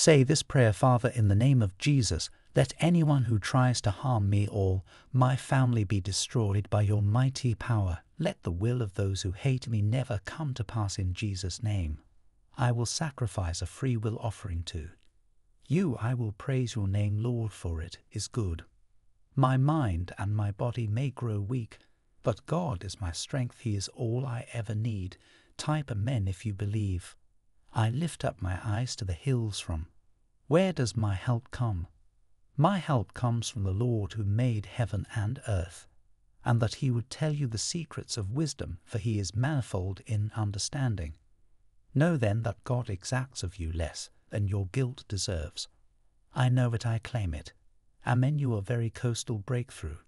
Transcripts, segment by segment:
Say this prayer, Father, in the name of Jesus. Let anyone who tries to harm me or my family be destroyed by your mighty power. Let the will of those who hate me never come to pass in Jesus' name. I will sacrifice a free will offering to you. I will praise your name, Lord, for it is good. My mind and my body may grow weak, but God is my strength. He is all I ever need. Type amen if you believe. I lift up my eyes to the hills from. Where does my help come? My help comes from the Lord who made heaven and earth, and that he would tell you the secrets of wisdom, for he is manifold in understanding. Know then that God exacts of you less than your guilt deserves. I know it, I claim it. Amen, you are very coastal breakthrough.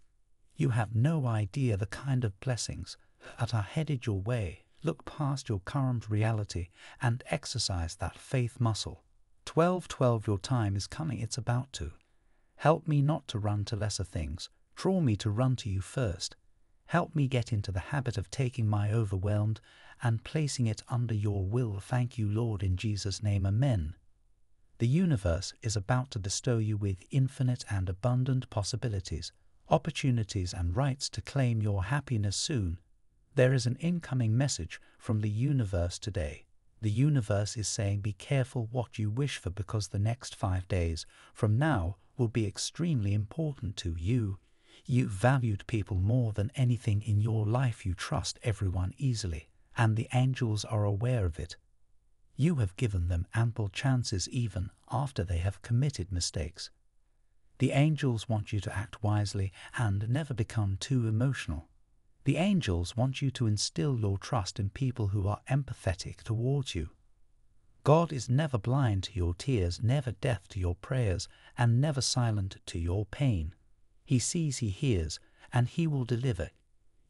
You have no idea the kind of blessings that are headed your way Look past your current reality and exercise that faith muscle. 12 12 Your time is coming, it's about to. Help me not to run to lesser things. Draw me to run to you first. Help me get into the habit of taking my overwhelmed and placing it under your will. Thank you, Lord, in Jesus' name. Amen. The universe is about to bestow you with infinite and abundant possibilities, opportunities, and rights to claim your happiness soon. There is an incoming message from the universe today. The universe is saying be careful what you wish for because the next five days from now will be extremely important to you. You valued people more than anything in your life. You trust everyone easily, and the angels are aware of it. You have given them ample chances even after they have committed mistakes. The angels want you to act wisely and never become too emotional. The angels want you to instill your trust in people who are empathetic towards you. God is never blind to your tears, never deaf to your prayers, and never silent to your pain. He sees, he hears, and he will deliver.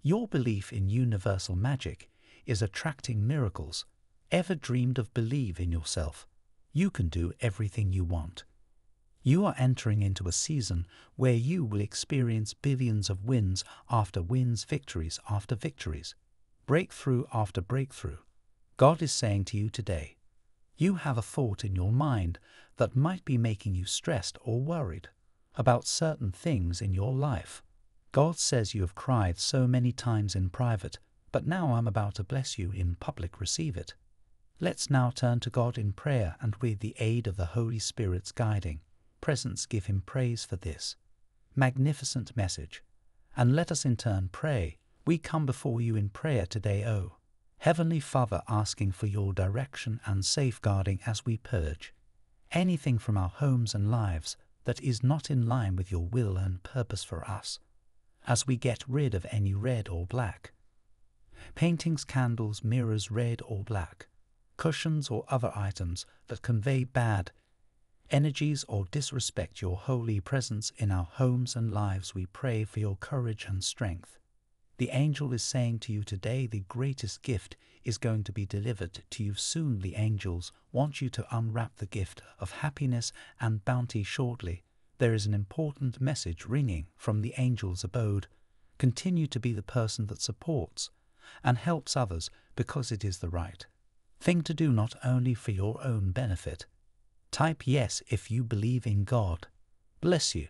Your belief in universal magic is attracting miracles. Ever dreamed of believe in yourself? You can do everything you want. You are entering into a season where you will experience billions of wins after wins, victories after victories, breakthrough after breakthrough. God is saying to you today, you have a thought in your mind that might be making you stressed or worried about certain things in your life. God says you have cried so many times in private, but now I'm about to bless you in public. Receive it. Let's now turn to God in prayer and with the aid of the Holy Spirit's guiding presence give him praise for this magnificent message. And let us in turn pray. We come before you in prayer today, O Heavenly Father, asking for your direction and safeguarding as we purge anything from our homes and lives that is not in line with your will and purpose for us, as we get rid of any red or black. Paintings, candles, mirrors, red or black, cushions or other items that convey bad energies or disrespect your holy presence in our homes and lives, we pray for your courage and strength. The angel is saying to you today the greatest gift is going to be delivered to you soon. The angels want you to unwrap the gift of happiness and bounty shortly. There is an important message ringing from the angel's abode. Continue to be the person that supports and helps others because it is the right thing to do not only for your own benefit, Type yes if you believe in God. Bless you.